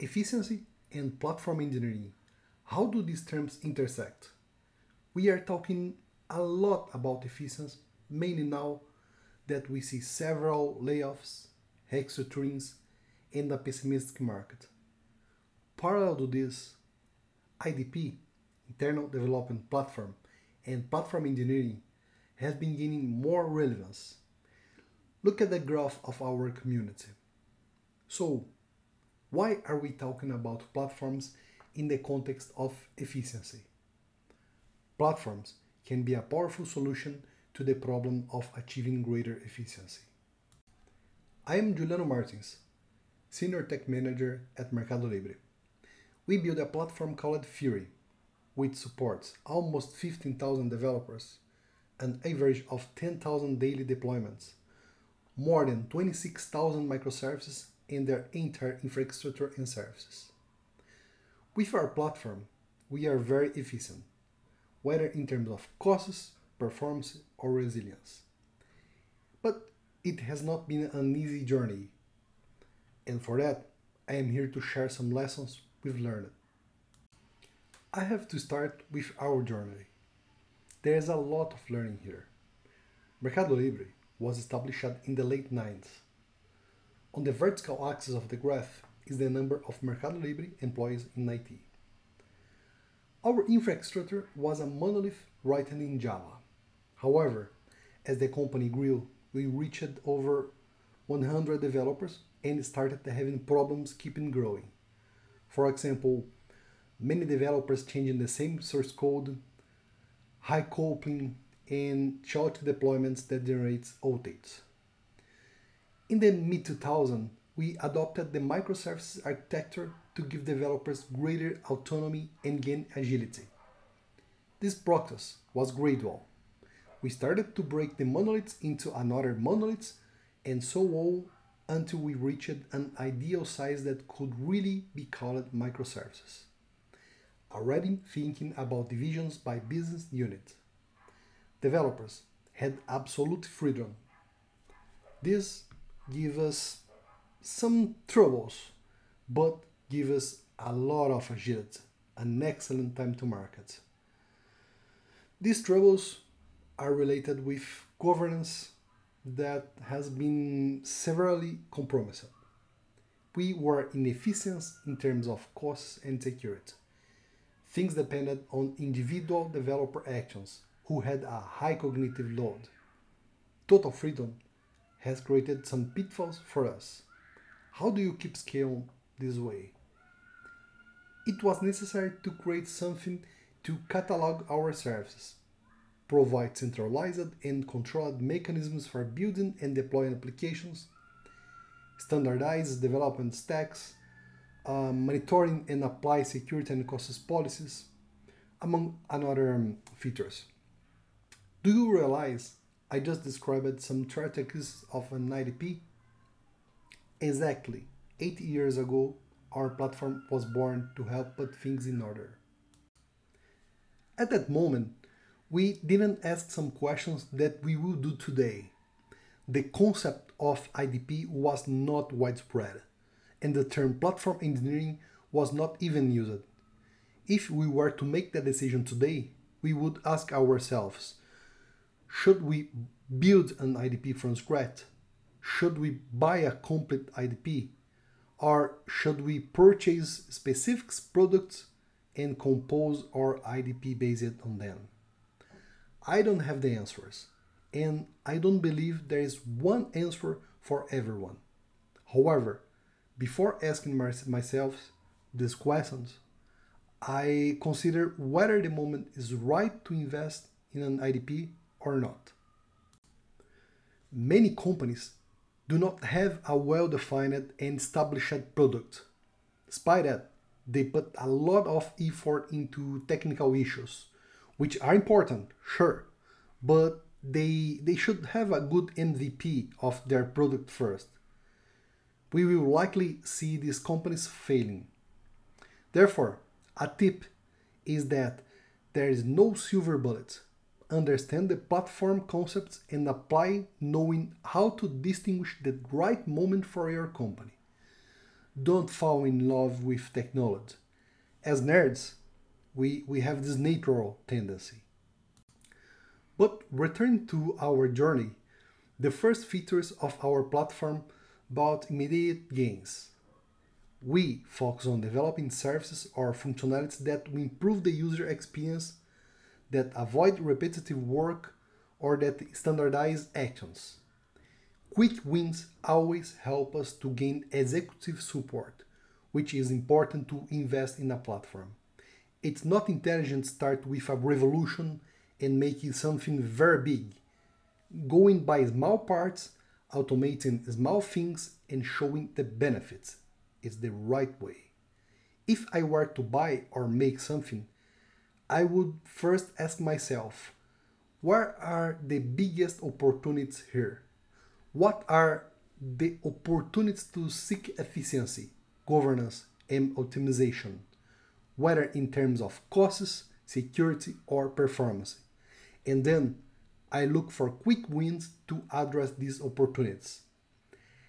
Efficiency and platform engineering. How do these terms intersect? We are talking a lot about efficiency, mainly now that we see several layoffs, restructurings, and a pessimistic market. Parallel to this, IDP, Internal Development Platform, and platform engineering has been gaining more relevance. Look at the growth of our community. So, why are we talking about platforms in the context of efficiency? Platforms can be a powerful solution to the problem of achieving greater efficiency. I am Juliano Martins, Senior Tech Manager at Mercado Libre. We build a platform called Fury, which supports almost 15,000 developers, an average of 10,000 daily deployments, more than 26,000 microservices and their entire infrastructure and services. With our platform, we are very efficient, whether in terms of costs, performance, or resilience. But it has not been an easy journey, and for that, I am here to share some lessons we've learned. I have to start with our journey. There is a lot of learning here. Mercado Libre was established in the late 90s. On the vertical axis of the graph is the number of Mercado Libre employees in IT. Our infrastructure was a monolith written in Java. However, as the company grew, we reached over 100 developers and started having problems keeping growing. For example, many developers changing the same source code, high coupling, and short deployments that generates outage. In the mid 2000s, we adopted the microservices architecture to give developers greater autonomy and gain agility. This process was gradual. We started to break the monoliths into another monoliths and so on until we reached an ideal size that could really be called microservices. Already thinking about divisions by business unit. Developers had absolute freedom. This give us some troubles, but give us a lot of agility, an excellent time to market. These troubles are related with governance that has been severely compromised. We were inefficient in terms of costs and security. Things depended on individual developer actions who had a high cognitive load. Total freedom has created some pitfalls for us. How do you keep scale this way? It was necessary to create something to catalog our services, provide centralized and controlled mechanisms for building and deploying applications, standardize development stacks, uh, monitoring and apply security and costs policies, among other um, features. Do you realize I just described some strategies of an IDP? Exactly. Eight years ago, our platform was born to help put things in order. At that moment, we didn't ask some questions that we will do today. The concept of IDP was not widespread, and the term platform engineering was not even used. If we were to make that decision today, we would ask ourselves should we build an IDP from scratch? Should we buy a complete IDP? Or should we purchase specific products and compose our IDP based on them? I don't have the answers, and I don't believe there is one answer for everyone. However, before asking myself these questions, I consider whether the moment is right to invest in an IDP or not. Many companies do not have a well-defined and established product. Despite that, they put a lot of effort into technical issues, which are important, sure, but they, they should have a good MVP of their product first. We will likely see these companies failing. Therefore, a tip is that there is no silver bullet understand the platform concepts and apply knowing how to distinguish the right moment for your company. don't fall in love with technology. As nerds, we, we have this natural tendency. But returning to our journey, the first features of our platform brought immediate gains. We focus on developing services or functionalities that will improve the user experience, that avoid repetitive work, or that standardize actions. Quick wins always help us to gain executive support, which is important to invest in a platform. It's not intelligent to start with a revolution and making something very big. Going by small parts, automating small things, and showing the benefits is the right way. If I were to buy or make something, I would first ask myself, where are the biggest opportunities here? What are the opportunities to seek efficiency, governance, and optimization, whether in terms of costs, security, or performance? And then I look for quick wins to address these opportunities.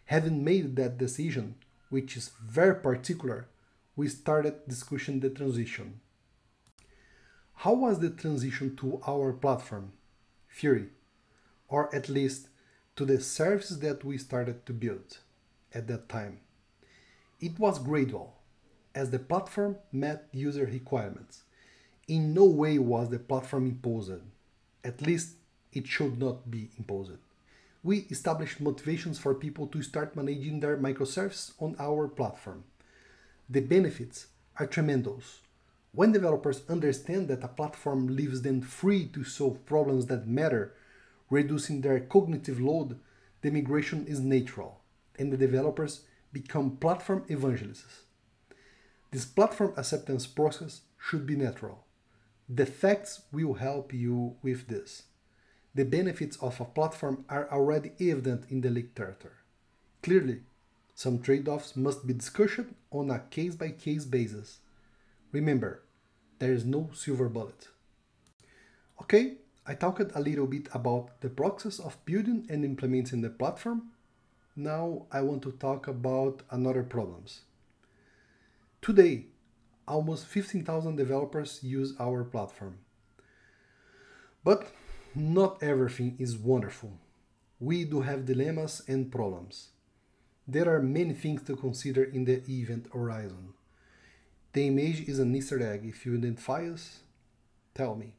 Having made that decision, which is very particular, we started discussing the transition. How was the transition to our platform, Fury, or at least to the services that we started to build at that time? It was gradual, as the platform met user requirements. In no way was the platform imposed, at least it should not be imposed. We established motivations for people to start managing their microservices on our platform. The benefits are tremendous. When developers understand that a platform leaves them free to solve problems that matter, reducing their cognitive load, the migration is natural, and the developers become platform evangelists. This platform acceptance process should be natural. The facts will help you with this. The benefits of a platform are already evident in the literature. Clearly, some trade offs must be discussed on a case by case basis. Remember, there is no silver bullet. Okay, I talked a little bit about the process of building and implementing the platform. Now I want to talk about another problems. Today, almost 15,000 developers use our platform. But not everything is wonderful. We do have dilemmas and problems. There are many things to consider in the event horizon. The image is an Easter egg. If you identify us, tell me.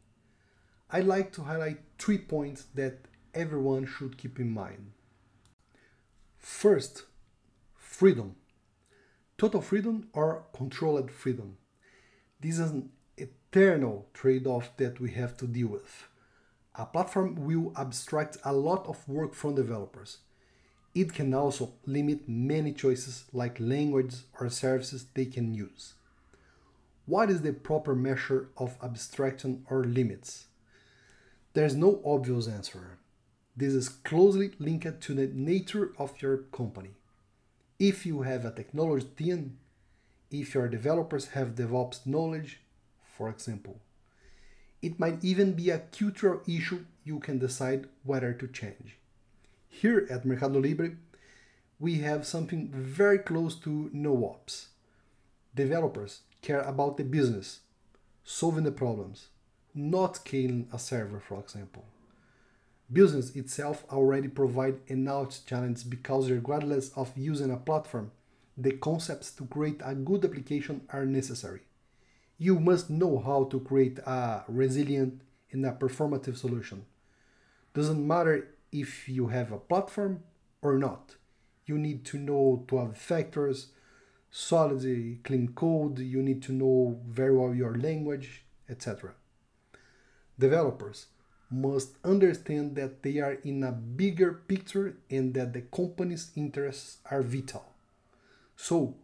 I'd like to highlight three points that everyone should keep in mind. First, freedom. Total freedom or controlled freedom. This is an eternal trade off that we have to deal with. A platform will abstract a lot of work from developers. It can also limit many choices like language or services they can use. What is the proper measure of abstraction or limits? There's no obvious answer. This is closely linked to the nature of your company. If you have a technology team, if your developers have DevOps knowledge, for example, it might even be a cultural issue you can decide whether to change. Here at Mercado Libre, we have something very close to NoOps. Developers care about the business, solving the problems, not killing a server, for example. Business itself already provide enough challenge because regardless of using a platform, the concepts to create a good application are necessary you must know how to create a resilient and a performative solution. Doesn't matter if you have a platform or not. You need to know 12 factors, solid, eh, clean code, you need to know very well your language, etc. Developers must understand that they are in a bigger picture and that the company's interests are vital. So,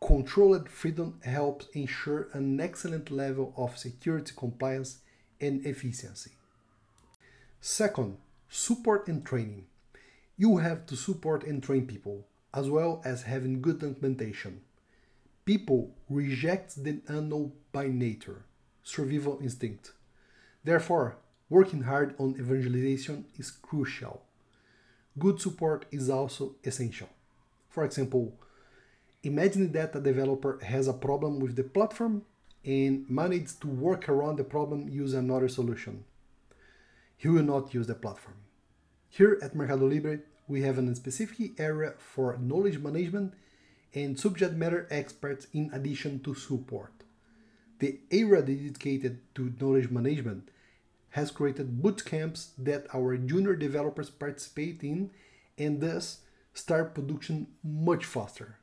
Controlled freedom helps ensure an excellent level of security compliance and efficiency. Second, support and training. You have to support and train people, as well as having good documentation. People reject the unknown by nature, survival instinct. Therefore, working hard on evangelization is crucial. Good support is also essential. For example, Imagine that a developer has a problem with the platform and manages to work around the problem using another solution. He will not use the platform. Here at Mercado Libre, we have a specific area for knowledge management and subject matter experts in addition to support. The area dedicated to knowledge management has created boot camps that our junior developers participate in and thus start production much faster.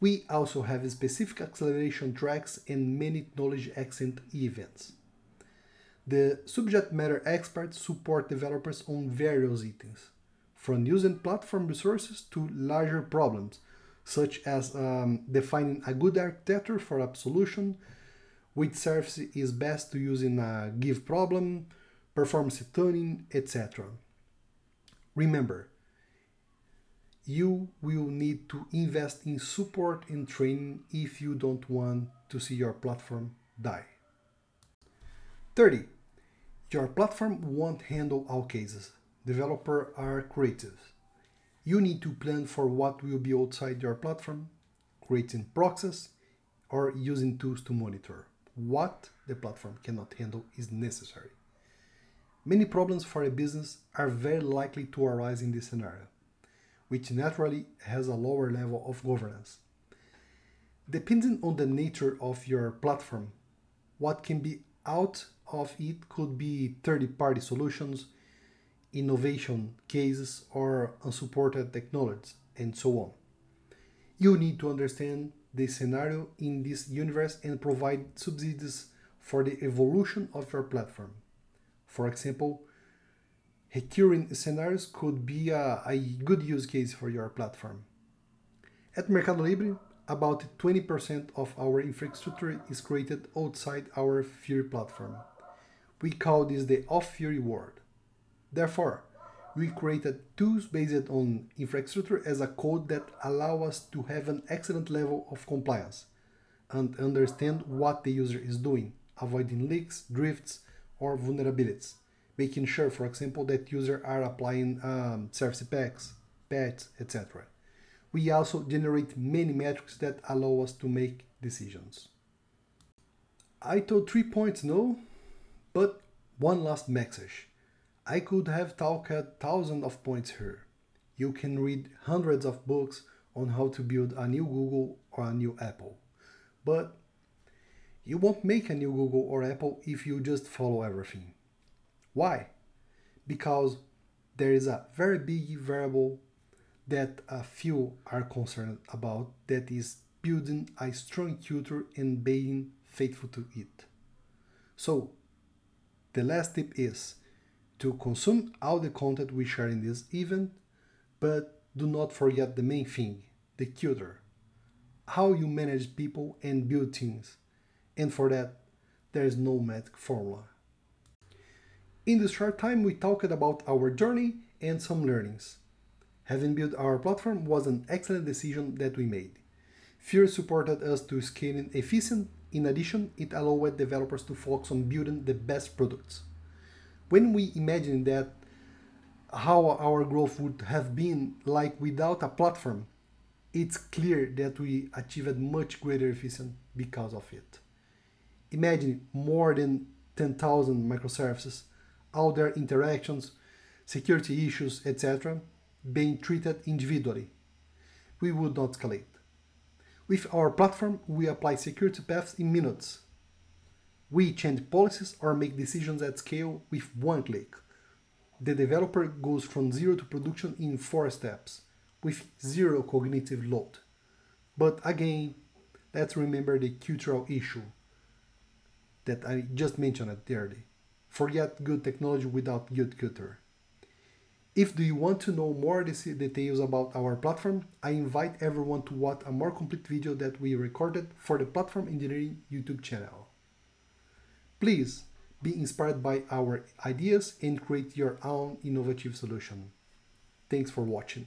We also have specific acceleration tracks and many knowledge accent events. The subject matter experts support developers on various items, from using platform resources to larger problems, such as um, defining a good architecture for a solution, which service is best to use in a give problem, performance tuning, etc. Remember, you will need to invest in support and training if you don't want to see your platform die. 30. Your platform won't handle all cases. Developers are creative. You need to plan for what will be outside your platform, creating proxies, or using tools to monitor. What the platform cannot handle is necessary. Many problems for a business are very likely to arise in this scenario which naturally has a lower level of governance. Depending on the nature of your platform, what can be out of it could be third party solutions, innovation cases, or unsupported technologies, and so on. You need to understand the scenario in this universe and provide subsidies for the evolution of your platform. For example, recurring scenarios could be a, a good use case for your platform. At Mercado Libre, about 20% of our infrastructure is created outside our Fury platform. We call this the off Fury world. Therefore, we created tools based on infrastructure as a code that allow us to have an excellent level of compliance and understand what the user is doing, avoiding leaks, drifts, or vulnerabilities making sure, for example, that users are applying um, service packs, patches, etc. We also generate many metrics that allow us to make decisions. I told three points no, but one last message. I could have talked thousands of points here. You can read hundreds of books on how to build a new Google or a new Apple. But you won't make a new Google or Apple if you just follow everything. Why? Because there is a very big variable that a few are concerned about that is building a strong culture and being faithful to it. So, the last tip is to consume all the content we share in this event, but do not forget the main thing the culture. How you manage people and build teams. And for that, there is no magic formula. In this short time, we talked about our journey and some learnings. Having built our platform was an excellent decision that we made. Fury supported us to scaling efficient. In addition, it allowed developers to focus on building the best products. When we imagine that how our growth would have been like without a platform, it's clear that we achieved much greater efficiency because of it. Imagine more than 10,000 microservices all their interactions, security issues, etc., being treated individually. We would not scale. it. With our platform, we apply security paths in minutes. We change policies or make decisions at scale with one click. The developer goes from zero to production in four steps, with zero cognitive load. But again, let's remember the cultural issue that I just mentioned earlier. Forget good technology without good culture. If do you want to know more details about our platform, I invite everyone to watch a more complete video that we recorded for the Platform Engineering YouTube channel. Please be inspired by our ideas and create your own innovative solution. Thanks for watching.